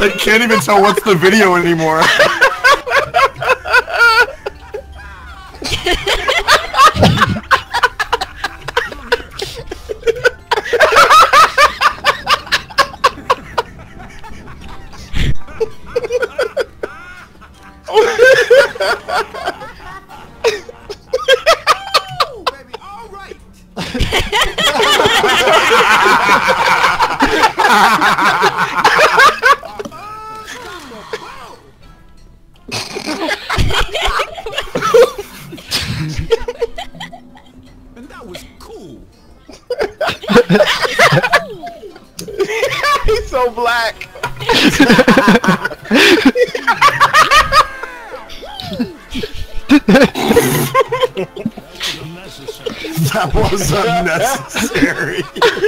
I can't even tell what's the video anymore. And that was cool. He's so black. That was unnecessary.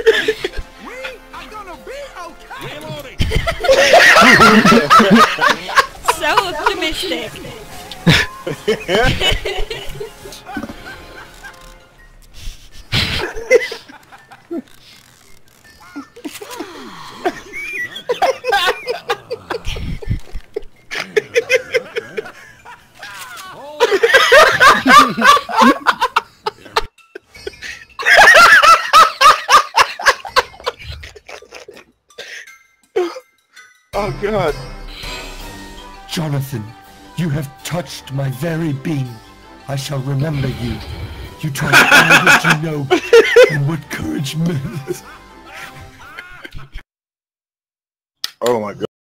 I'm gonna be okay. Reloading. So optimistic. Oh god. Jonathan, you have touched my very being. I shall remember you. You told all that you know and what courage meant.